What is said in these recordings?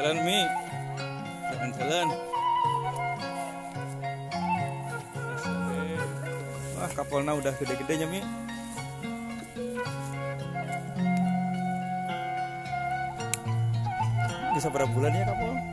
jalan Mi. Jalan-jalan wah kapolnya udah gede-gedenya Mi. Bisa berapa bulan ya kapol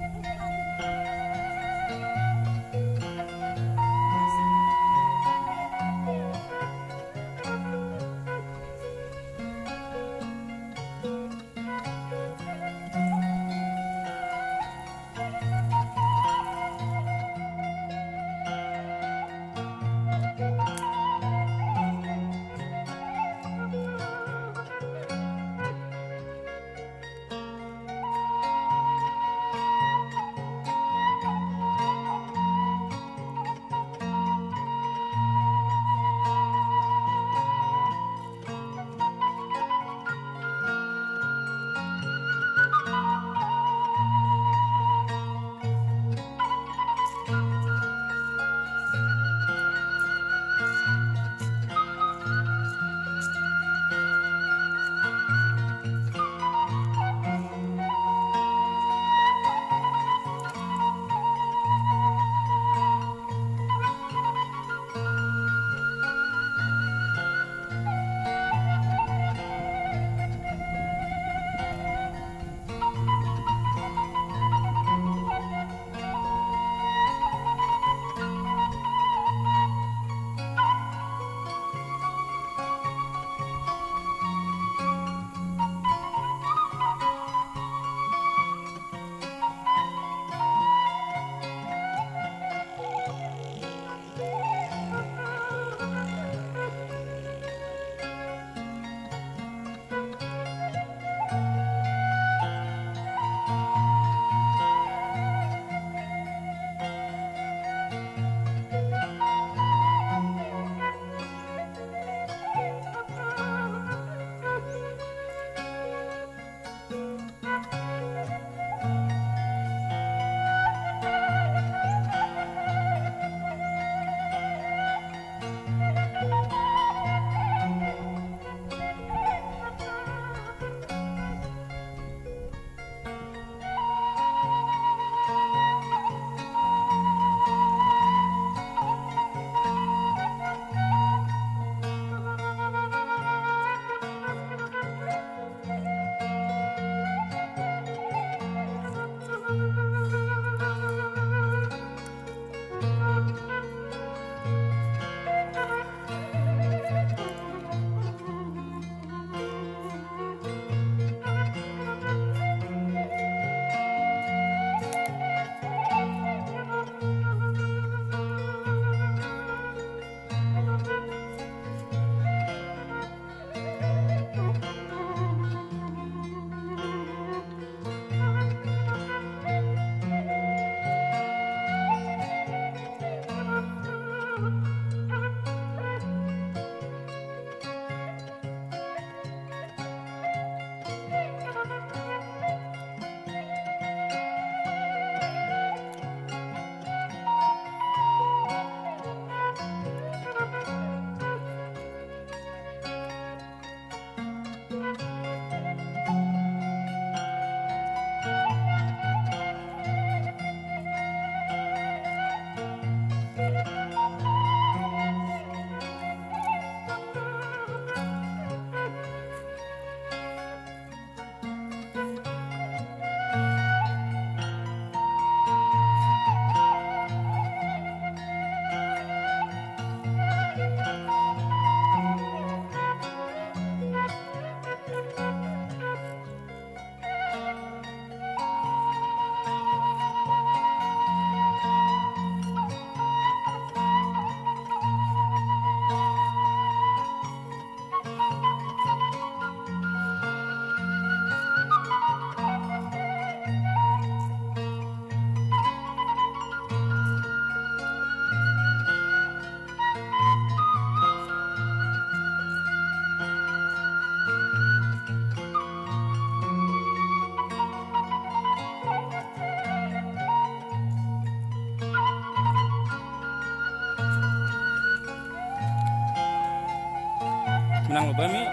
menang loba mi?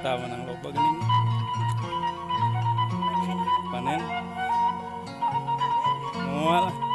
Tahu menang loba gini panen. Mual.